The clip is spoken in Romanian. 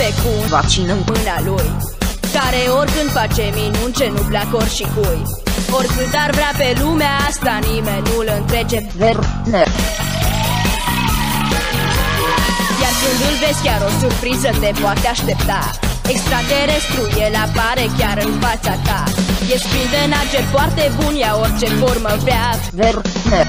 pe cum Vaccin în mâna lui Care oricând face minuni ce nu plac și cui Oricât ar vrea pe lumea asta nimeni nu-l întrece. Verne Iar când îl vezi chiar o surpriză te poate aștepta. Extraterestru, el apare chiar în fața ta. E sprint de foarte bun, ia orice formă vrea. Verne